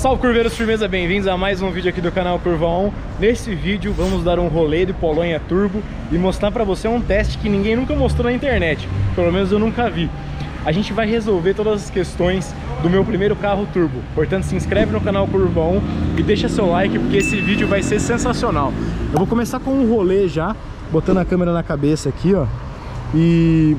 Salve curveiros, firmeza, bem-vindos a mais um vídeo aqui do canal Curva 1 Nesse vídeo vamos dar um rolê de Polonha Turbo e mostrar pra você um teste que ninguém nunca mostrou na internet. Pelo menos eu nunca vi. A gente vai resolver todas as questões do meu primeiro carro turbo. Portanto, se inscreve no canal Curva 1 e deixa seu like porque esse vídeo vai ser sensacional. Eu vou começar com um rolê já, botando a câmera na cabeça aqui, ó. E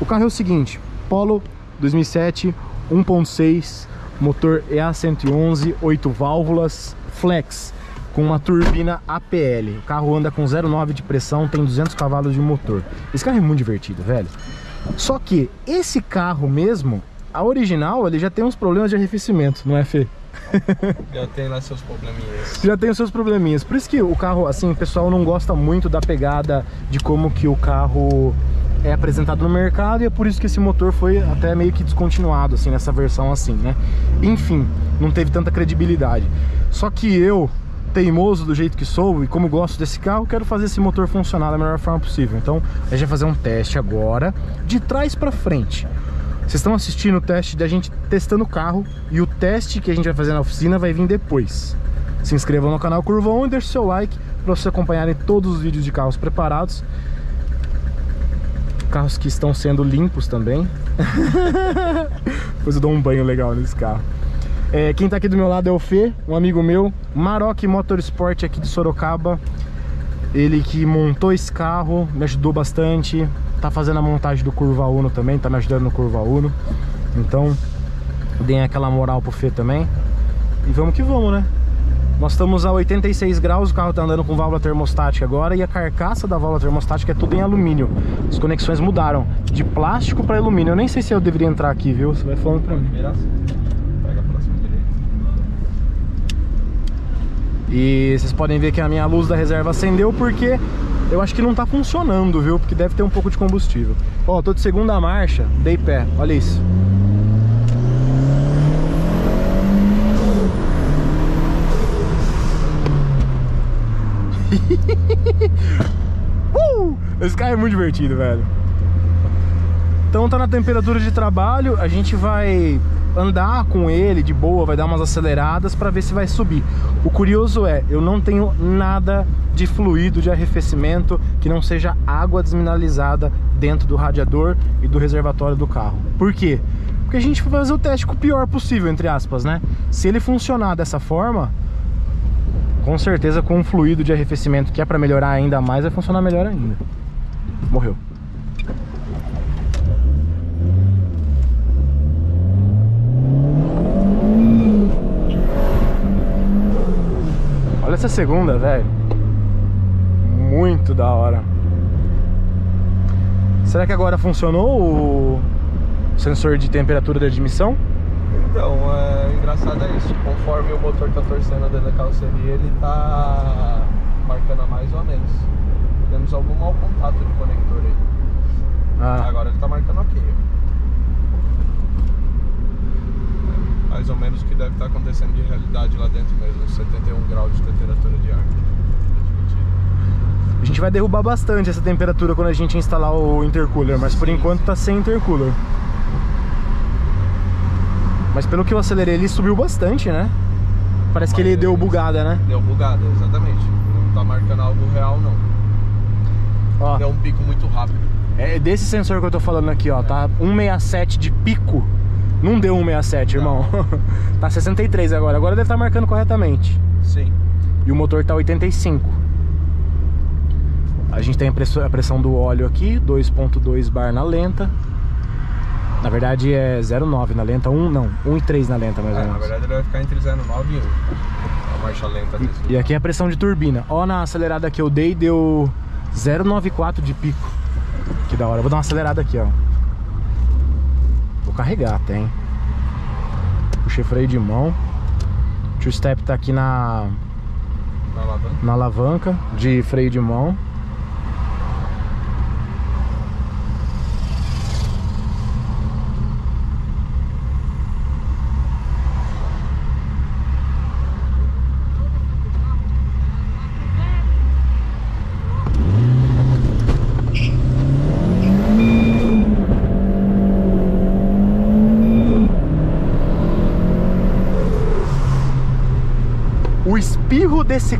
o carro é o seguinte, Polo 2007 1.6 motor EA111, 8 válvulas, flex, com uma turbina APL. O carro anda com 0,9 de pressão, tem 200 cavalos de motor. Esse carro é muito divertido, velho. Só que esse carro mesmo, a original, ele já tem uns problemas de arrefecimento, não é, Fê? Já tem lá seus probleminhas. Já tem os seus probleminhas. Por isso que o carro, assim, o pessoal não gosta muito da pegada de como que o carro é apresentado no mercado e é por isso que esse motor foi até meio que descontinuado, assim, nessa versão assim, né? Enfim, não teve tanta credibilidade. Só que eu, teimoso do jeito que sou e como gosto desse carro, quero fazer esse motor funcionar da melhor forma possível. Então, a gente vai fazer um teste agora, de trás para frente. Vocês estão assistindo o teste da gente testando o carro e o teste que a gente vai fazer na oficina vai vir depois. Se inscrevam no canal Curva 1 e deixe seu like para vocês acompanharem todos os vídeos de carros preparados carros que estão sendo limpos também. Depois eu dou um banho legal nesse carro. É, quem tá aqui do meu lado é o Fê, um amigo meu, Maroc Motorsport aqui de Sorocaba. Ele que montou esse carro, me ajudou bastante. Tá fazendo a montagem do Curva Uno também, tá me ajudando no Curva Uno. Então, deem aquela moral pro Fê também. E vamos que vamos, né? Nós estamos a 86 graus, o carro está andando com válvula termostática agora e a carcaça da válvula termostática é tudo em alumínio. As conexões mudaram de plástico para alumínio. Eu nem sei se eu deveria entrar aqui, viu? Você vai falando para mim. E vocês podem ver que a minha luz da reserva acendeu porque eu acho que não está funcionando, viu? Porque deve ter um pouco de combustível. Ó, tô de segunda marcha, dei pé, olha isso. uh! Esse carro é muito divertido, velho. Então tá na temperatura de trabalho, a gente vai andar com ele de boa, vai dar umas aceleradas para ver se vai subir. O curioso é, eu não tenho nada de fluido de arrefecimento que não seja água desmineralizada dentro do radiador e do reservatório do carro. Por quê? Porque a gente vai fazer o teste com o pior possível, entre aspas, né? Se ele funcionar dessa forma, com certeza com um fluido de arrefecimento que é para melhorar ainda mais, vai funcionar melhor ainda. Morreu. Olha essa segunda, velho. Muito da hora. Será que agora funcionou o sensor de temperatura de admissão? Então, é engraçado é isso. Conforme o motor tá torcendo dentro da carroceria, ele tá marcando a mais ou a menos. Temos algum mau contato de conector aí. Ah. Agora ele tá marcando ok. Mais ou menos o que deve estar tá acontecendo de realidade lá dentro mesmo, 71 graus de temperatura de ar. A gente vai derrubar bastante essa temperatura quando a gente instalar o intercooler, mas por enquanto tá sem intercooler. Mas pelo que eu acelerei, ele subiu bastante, né? Parece Mas que ele deu bugada, né? Deu bugada, exatamente. Não tá marcando algo real, não. Ó, deu um pico muito rápido. É desse sensor que eu tô falando aqui, ó. Tá 167 de pico. Não deu 167, irmão. tá 63 agora. Agora deve estar tá marcando corretamente. Sim. E o motor tá 85. A gente tem a pressão, a pressão do óleo aqui, 2.2 bar na lenta. Na verdade é 0,9 na lenta, 1 não, 1 e 3 na lenta mais é, ou menos. Na verdade ele vai ficar entre 0,9 e 1. A marcha lenta desse. E, aqui é a pressão de turbina. Ó na acelerada que eu dei, deu 0,94 de pico. Que da hora. Vou dar uma acelerada aqui, ó. Vou carregar até, hein. Puxei freio de mão. O two step tá aqui na... Na alavanca. Na alavanca de freio de mão.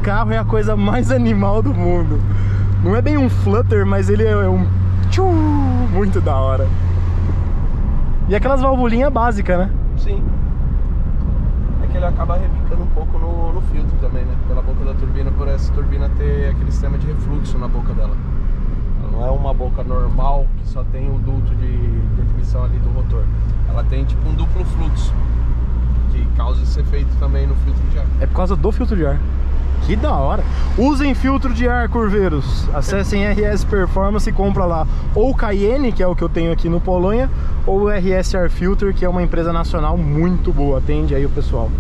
Carro é a coisa mais animal do mundo. Não é bem um flutter, mas ele é um tchu, muito da hora. E aquelas valvulinhas básicas, né? Sim. É que ele acaba repicando um pouco no, no filtro também, né? Pela boca da turbina, por essa turbina ter aquele sistema de refluxo na boca dela. Ela não é uma boca normal que só tem o duto de, de admissão ali do rotor. Ela tem tipo um duplo fluxo que causa esse efeito também no filtro de ar. É por causa do filtro de ar. Que da hora. Usem filtro de ar, curveiros. Acessem RS Performance e compra lá. Ou Cayenne, que é o que eu tenho aqui no Polônia, ou RS Air Filter, que é uma empresa nacional muito boa. Atende aí o pessoal.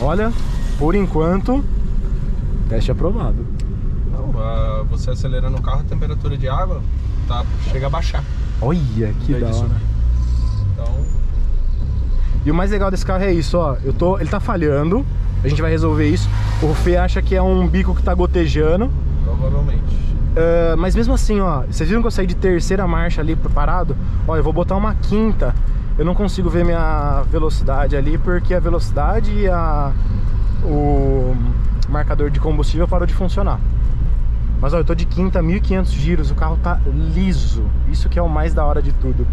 Olha, por enquanto, teste aprovado. Não, você acelerando o carro, a temperatura de água tá, chega a baixar. Olha, que da hora. Então, E o mais legal desse carro é isso, ó. Eu tô, ele tá falhando. A gente vai resolver isso. O Fê acha que é um bico que tá gotejando. provavelmente. Ah, mas mesmo assim, ó, vocês viram que eu saí de terceira marcha ali parado? Ó, eu vou botar uma quinta. Eu não consigo ver minha velocidade ali porque a velocidade e a, o marcador de combustível parou de funcionar. Mas ó, eu tô de quinta, 1500 giros, o carro tá liso. Isso que é o mais da hora de tudo.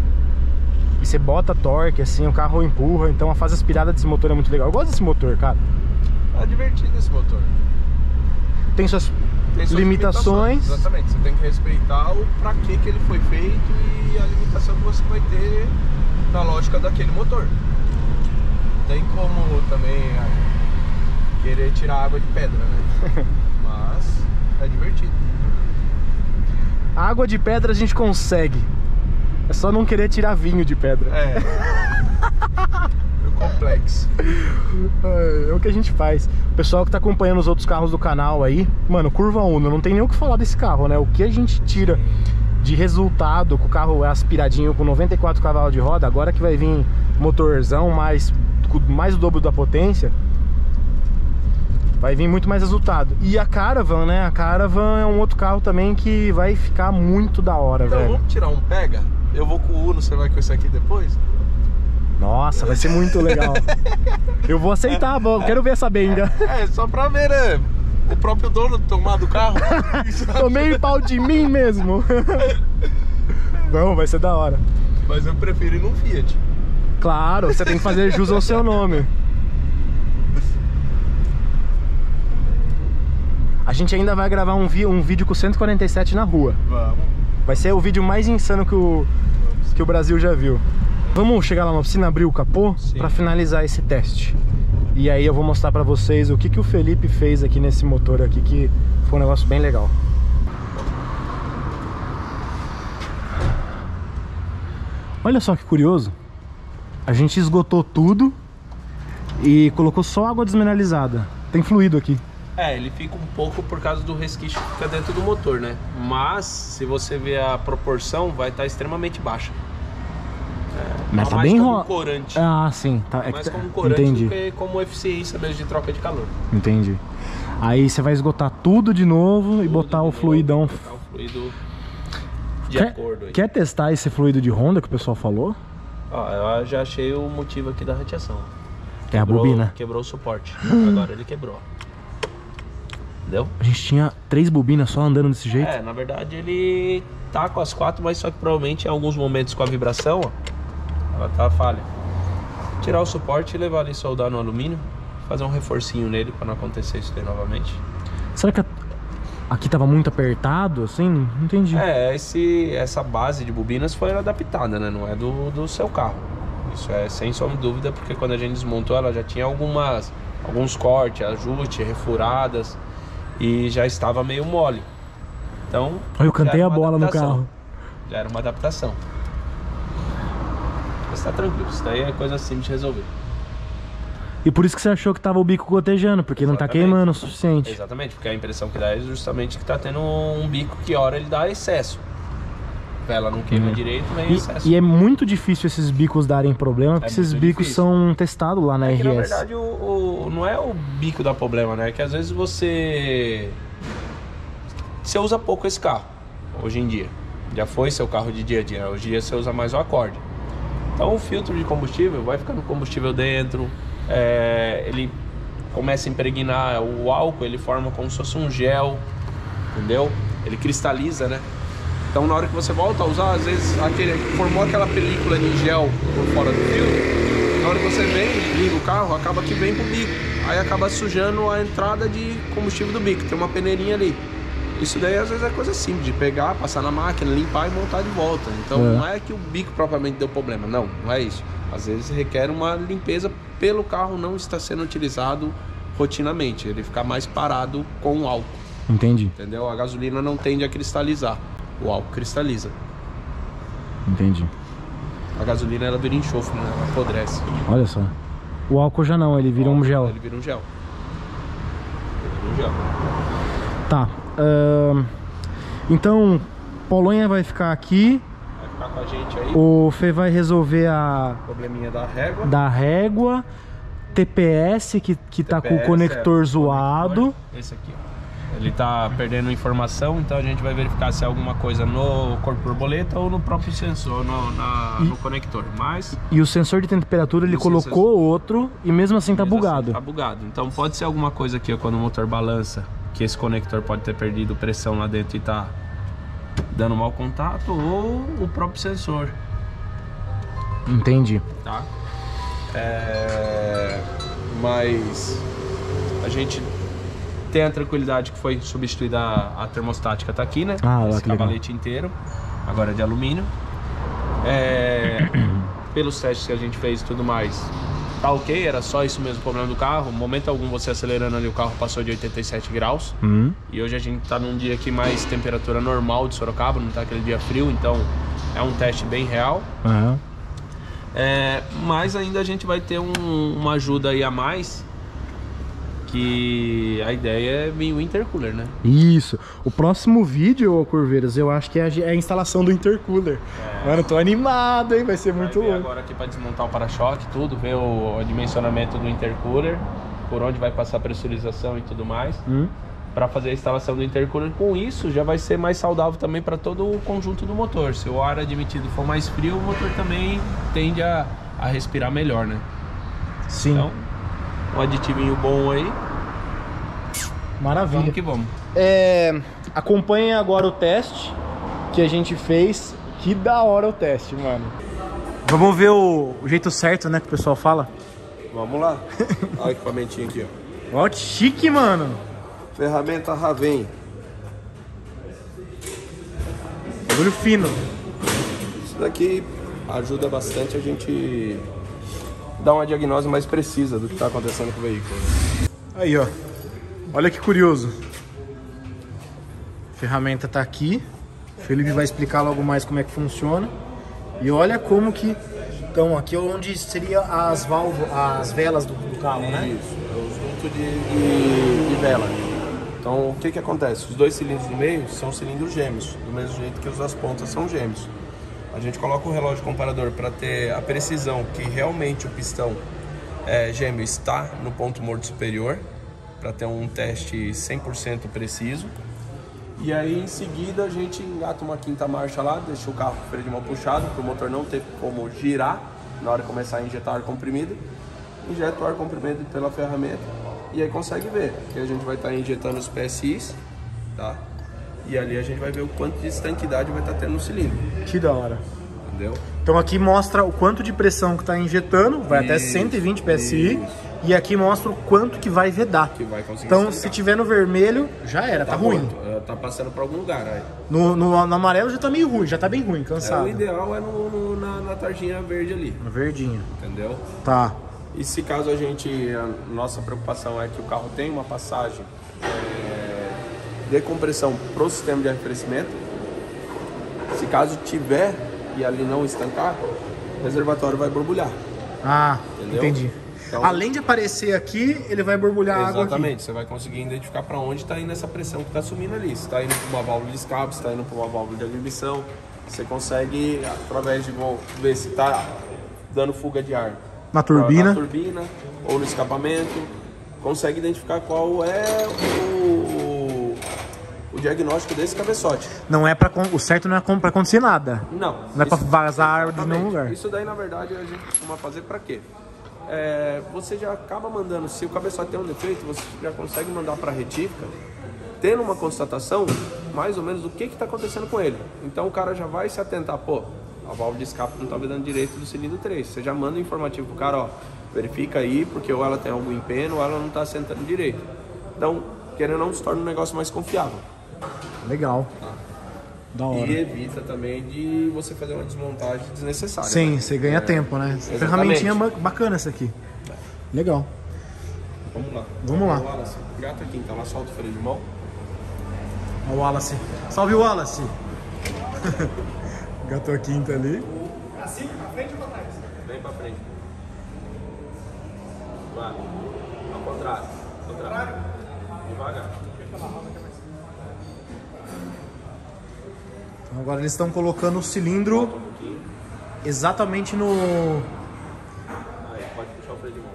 E você bota torque, assim, o carro empurra, então a fase aspirada desse motor é muito legal. Eu gosto desse motor, cara. É divertido esse motor. Tem suas Tem suas limitações. Exatamente, você tem que respeitar o pra que, que ele foi feito e a limitação que você vai ter na lógica daquele motor. Tem como também ah, querer tirar água de pedra, né? Mas é divertido. Água de pedra a gente consegue. É só não querer tirar vinho de pedra. É. é complexo. É, é o que a gente faz. O pessoal que tá acompanhando os outros carros do canal aí, mano, curva Uno, não tem nem o que falar desse carro, né? O que a gente tira de resultado, que o carro é aspiradinho com 94 cavalos de roda, agora que vai vir motorzão mais, com mais o dobro da potência, vai vir muito mais resultado. E a Caravan, né? A Caravan é um outro carro também que vai ficar muito da hora, Então velho. vamos tirar um pega? Eu vou com o Uno, você vai com esse aqui depois? Nossa, vai ser muito legal. Eu vou aceitar, bom, quero ver essa benga. É, só pra ver, né? O próprio dono tomar do carro. Tomei pau de mim mesmo. Não, vai ser da hora. Mas eu prefiro ir num Fiat. Claro, você tem que fazer jus ao seu nome. A gente ainda vai gravar um, vi- um vídeo com 147 na rua. Vamos. Vai ser o vídeo mais insano que o, que o Brasil já viu. Vamos chegar lá na oficina, abrir o capô para finalizar esse teste. E aí eu vou mostrar para vocês o que, que o Felipe fez aqui nesse motor aqui, que foi um negócio bem legal. Olha só que curioso. A gente esgotou tudo e colocou só água desmineralizada. Tem fluido aqui. É, ele fica um pouco por causa do resquício que fica dentro do motor, né? Mas, se você ver a proporção, vai estar extremamente baixa. Mas tá mais bem como ro- corante. Ah, sim. Tá, é que mais tá- como corante Entendi. do que como eficiência mesmo de troca de calor. Entendi. Aí você vai esgotar tudo de novo e Tudo botar de o novo, fluidão. Botar o fluido de Quer, acordo aí. quer testar esse fluido de Honda que o pessoal falou? Ó, eu já achei o motivo aqui da radiação. É a bobina. Quebrou o suporte. Agora ele quebrou. Entendeu? A gente tinha três bobinas só andando desse jeito. É, na verdade ele tá com as quatro, mas só que provavelmente em alguns momentos com a vibração, ó, ela tá falha. Tirar o suporte e levar ali soldar no alumínio, fazer um reforcinho nele para não acontecer isso daí novamente. Será que a- aqui tava muito apertado, assim? Não entendi. É, esse, essa base de bobinas foi adaptada, né? Não é do, do seu carro. Isso é sem sombra de dúvida, porque quando a gente desmontou ela já tinha algumas, alguns cortes, ajustes, refuradas e já estava meio mole. Então. Eu cantei a bola no adaptação. carro. Já era uma adaptação. Mas tá tranquilo, isso daí é coisa simples de resolver. E por isso que você achou que tava o bico gotejando, porque não tá Exatamente. queimando o suficiente. Exatamente, porque a impressão que dá é justamente que tá tendo um bico que hora ele dá excesso. Ela não queima direito, nem. E, e é muito difícil esses bicos darem problema, porque É esses muito bicos difícil. são testados lá na É que, na RS. verdade, o, o- não é o bico da problema, né? É que às vezes você. Você usa pouco esse carro, hoje em dia. Já foi seu carro de dia a dia. Hoje em dia você usa mais o acorde. Então o filtro de combustível vai ficando combustível dentro, é, ele começa a impregnar o álcool, ele forma como se fosse um gel, entendeu? Ele cristaliza, né? Então na hora que você volta a usar, às vezes aquele, formou aquela película de gel por fora do filtro, na hora que você vem, liga o carro, acaba que vem pro bico. Aí acaba sujando a entrada de combustível do bico, tem uma peneirinha ali. Isso daí às vezes é coisa simples, de pegar, passar na máquina, limpar e montar de volta. Então É. não é que o bico propriamente deu problema, não, não é isso. Às vezes requer uma limpeza pelo carro não estar sendo utilizado rotinamente, ele ficar mais parado com o álcool, Entendi, entendeu? A gasolina não tende a cristalizar, o álcool cristaliza. entendi. A gasolina ela vira enxofre, né? Ela apodrece. Olha só. O álcool já não, ele vira um gel. Ele vira um gel. Ele vira um gel. Tá. ahn, então, Polônia vai ficar aqui. Vai ficar com a gente aí. O Fê vai resolver a Probleminha da régua. da régua. TPS que, que tá com o TPS, conector é, zoado. conector, Esse aqui, ó. Ele tá perdendo informação, então a gente vai verificar se é alguma coisa no corpo borboleta ou no próprio sensor, no, na- no conector. Mas E o sensor de temperatura ele E o sensor- colocou outro e mesmo assim tá Mas, assim, bugado. Tá bugado. Então pode ser alguma coisa aqui ó, quando o motor balança, que esse conector pode ter perdido pressão lá dentro e tá dando mau contato, ou o próprio sensor, Entendi. tá? É, Mas a gente tem a tranquilidade que foi substituída a, a termostática, tá aqui, né? Ah, Esse legal. cavalete inteiro, agora é de alumínio. É, Pelos testes que a gente fez e tudo mais, tá ok, era só isso mesmo o problema do carro. Momento algum você acelerando ali, o carro passou de 87 graus. Hum, E hoje a gente tá num dia aqui mais temperatura normal de Sorocaba, não tá aquele dia frio, então é um teste bem real. aham. É, mas ainda a gente vai ter um- uma ajuda aí a mais. Que a ideia é vir o intercooler, né? Isso. O próximo vídeo, ô Curveiras, eu acho que é a, é a instalação do intercooler. Mano, tô animado, hein? Vai ser muito vai ver louco. agora aqui para desmontar o para-choque, tudo, ver o, o dimensionamento do intercooler, por onde vai passar a pressurização e tudo mais, Hum, para fazer a instalação do intercooler. Com isso, já vai ser mais saudável também para todo o conjunto do motor. Se o ar admitido for mais frio, o motor também tende a, a respirar melhor, né? sim. Então, um aditivinho bom aí, Maravilha. vamos que vamos. É, acompanhem agora o teste que a gente fez. Que da hora o teste, mano. Vamos ver o, o jeito certo, né, que o pessoal fala. Vamos lá. Olha o equipamentinho aqui, ó. Ó, que chique, mano. Ferramenta Raven. Bagulho fino. Isso daqui ajuda bastante a gente dar uma diagnose mais precisa do que está acontecendo com o veículo. Aí, ó. Olha que curioso. A ferramenta tá aqui. O Felipe vai explicar logo mais como é que funciona. E olha como que então aqui é onde seria as válvulas, as velas do, do carro, né? Isso, é o junto de, de, de vela. Então, o que que acontece? Os dois cilindros do meio são cilindros gêmeos, do mesmo jeito que os das pontas são gêmeos. A gente coloca o relógio comparador para ter a precisão que realmente o pistão é, gêmeo está no ponto morto superior, para ter um teste 100% preciso. E aí, em seguida, a gente engata uma quinta marcha lá, deixa o carro freio de mão puxado, para o motor não ter como girar na hora de começar a injetar ar comprimido. Injeta o ar comprimido pela ferramenta e aí consegue ver que a gente vai estar injetando os PSIs, tá? E ali a gente vai ver o quanto de estanquidade vai estar tendo no cilindro, Que da hora. entendeu? Então aqui mostra o quanto de pressão que está injetando, vai até Isso, 120 PSI, isso. e aqui mostra o quanto que vai vedar. Que vai Então estancar. se tiver no vermelho, já era, tá, ruim. morto, é, Tá passando para algum lugar aí. No, no, no amarelo já tá meio ruim, já tá bem ruim, É, cansado. o ideal é no, no- na, na tarjinha verde ali, No verdinho. entendeu? Tá. E se caso a gente, a nossa preocupação é que o carro tenha uma passagem é, de compressão para o sistema de arrefecimento, se caso tiver e ali não estancar, o reservatório vai borbulhar. Ah, Entendeu? entendi. Então- Além de aparecer aqui, ele vai borbulhar água aqui. Exatamente, você vai conseguir identificar para onde está indo essa pressão que está subindo ali. Se está indo para uma válvula de escape, se está indo para uma válvula de admissão, você consegue, através de ver se está dando fuga de ar Na turbina. na turbina ou no escapamento, consegue identificar qual é o diagnóstico desse cabeçote. Não é para o certo não é pra acontecer nada. Não. Não é isso- vazar a árvore de nenhum lugar. Isso daí, na verdade, a gente costuma fazer pra quê? É, você já acaba mandando, se o cabeçote tem um defeito, você já consegue mandar para retífica, tendo uma constatação mais ou menos do que está acontecendo com ele. Então o cara já vai se atentar, pô, a válvula de escape não está vedando direito do cilindro 3. Você já manda um informativo pro cara, ó, verifica aí, porque ou ela tem algum empeno ou ela não está sentando direito. Então, querendo ou não, se torna um negócio mais confiável. Legal. Da hora. E evita também de você fazer uma desmontagem desnecessária. Sim, né? você ganha É, tempo, né? exatamente. Ferramentinha ba- bacana essa aqui. Legal. Vamos lá. Vamos lá. Wallace, gata aqui, então ela solta o freio de mão. Ó o Wallace. Salve Wallace! Gatou a quinta ali. Vem pra frente. Vai. Ao contrário. Ao contrário. Devagar. Então agora eles estão colocando o cilindro Um exatamente no. Pode puxar o freio de mão.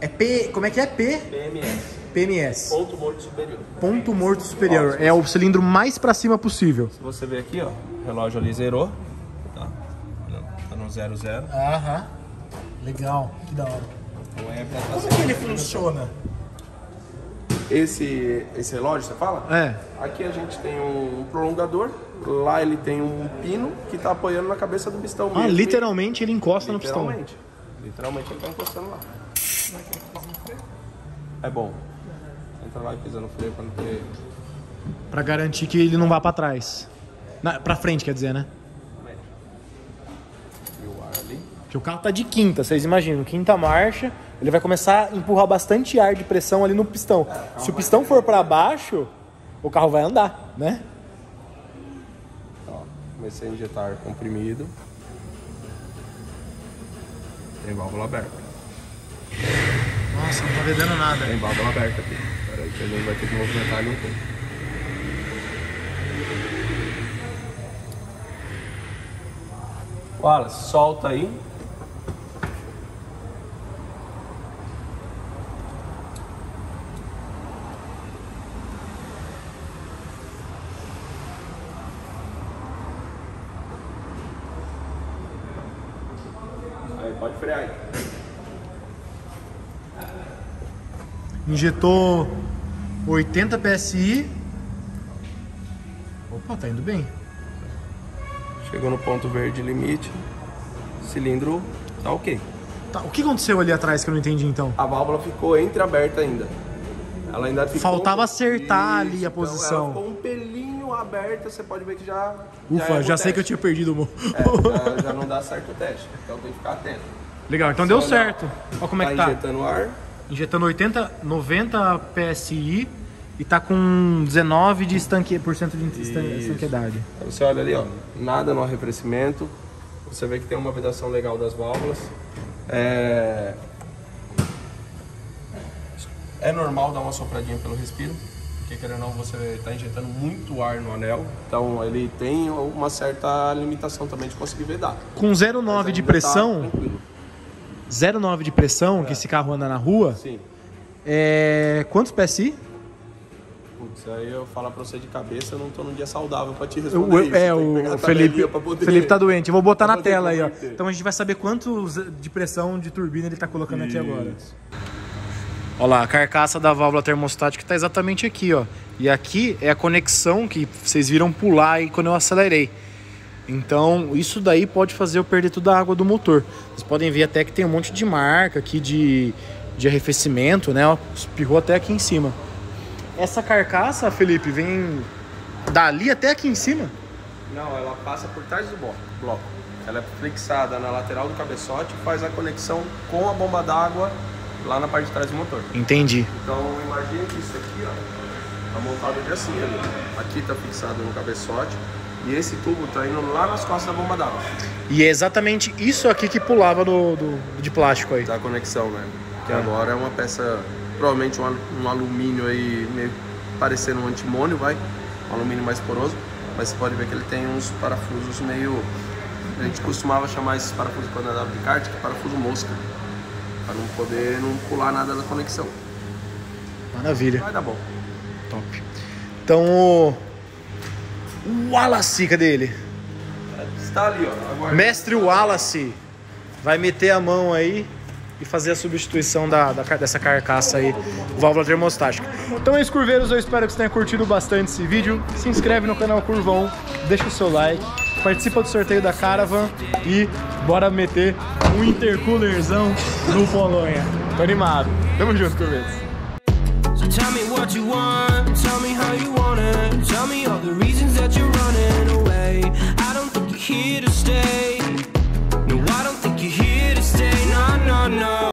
É P. Como é que é? P? PMS. PMS. Ponto morto superior. Ponto morto superior. É o cilindro mais pra cima possível. Se você ver aqui, ó, o relógio ali zerou. Tá? Tá no 00. Então Aham. Legal. Que da hora. é pra Como que ele funciona? Esse, esse relógio, você fala? É. Aqui a gente tem um prolongador. Lá ele tem um pino que tá apoiando na cabeça do pistão Ah, mesmo. literalmente ele encosta no pistão. Literalmente. Literalmente ele tá encostando lá. É bom. Entra lá e pisa no freio pra não ter. Pra garantir que ele não vá pra trás. Na, pra frente, quer dizer, né? Porque o carro tá de quinta, vocês imaginam, quinta marcha, ele vai começar a empurrar bastante ar de pressão ali no pistão. Se o pistão for pra baixo, o carro vai andar, né? Comecei a injetar ar comprimido. Tem válvula aberta. Nossa, não tá vedendo nada. Tem válvula aberta aqui. Espera aí que a gente vai ter que movimentar ele um pouco. Wallace, solta aí. Pode frear aí. Injetou 80 PSI. Opa, tá indo bem. Chegou no ponto verde limite. Cilindro tá ok. Tá, o que aconteceu ali atrás que eu não entendi então? A válvula ficou entreaberta ainda. Ela ainda ficou... Faltava acertar ali a então posição. ela ficou um pelinho aberta, você pode ver que já. Ufa, é já, sei que eu tinha perdido o mo- É, já, já não dá certo o teste. Então tem que ficar atento. Legal, então deu Olha, certo. Olha como é que tá tá. injetando ar. Injetando 80, 90 PSI e tá com 19 de estanque, por cento de estan- Isso. estanqueidade. Então você olha ali, ó. Nada no arrefecimento. Você vê que tem uma vedação legal das válvulas. É. É normal dar uma sopradinha pelo respiro, porque querendo ou não, você está injetando muito ar no anel, então ele tem uma certa limitação também de conseguir vedar. Com 0,9 Mas de tá pressão, tranquilo. 0,9 de pressão, que esse carro anda na rua, Sim. é... quantos PSI? Putz, aí eu falo pra você de cabeça, eu não tô num dia saudável pra te O- responder isso. é, o a Felipe, poder- Felipe tá doente. Eu vou botar pra na tela aí, ó. Então a gente vai saber quantos de pressão de turbina ele tá colocando aqui agora. Olha lá, a carcaça da válvula termostática tá exatamente aqui, ó. E aqui é a conexão que vocês viram pular aí quando eu acelerei. Então, isso daí pode fazer eu perder toda a água do motor. Vocês podem ver até que tem um monte de marca aqui de, de arrefecimento, né? Ó, espirrou até aqui em cima. Essa carcaça, Felipe, vem dali até aqui em cima? Não, ela passa por trás do blo- bloco. Ela é fixada na lateral do cabeçote e faz a conexão com a bomba d'água lá na parte de trás do motor. Entendi. Então imagine que isso aqui, ó, tá montado de assim ali. Aqui tá fixado no cabeçote e esse tubo tá indo lá nas costas da bomba d'água. E é exatamente isso aqui que pulava do, do- de plástico aí. Da conexão, né? Que É. agora é uma peça, provavelmente um, um alumínio aí meio parecendo um antimônio, vai. Um alumínio mais poroso. Mas você pode ver que ele tem uns parafusos meio. A gente costumava chamar esses parafusos quando andava de kart, que é parafuso mosca. Pra não poder não pular nada da conexão. Maravilha. Vai dar bom. Top. Então, o- Wallace, cadê ele? Está ali, ó. Agora. Mestre Wallace vai meter a mão aí e fazer a substituição da, da- dessa carcaça aí, válvula termostática. Então é isso, curveiros, eu espero que você tenha curtido bastante esse vídeo. Se inscreve no canal Curvão, deixa o seu like, participa do sorteio da Caravan e bora meter um intercoolerzão no Polônia. Tô animado. Tamo junto, Corvettes. So here to stay.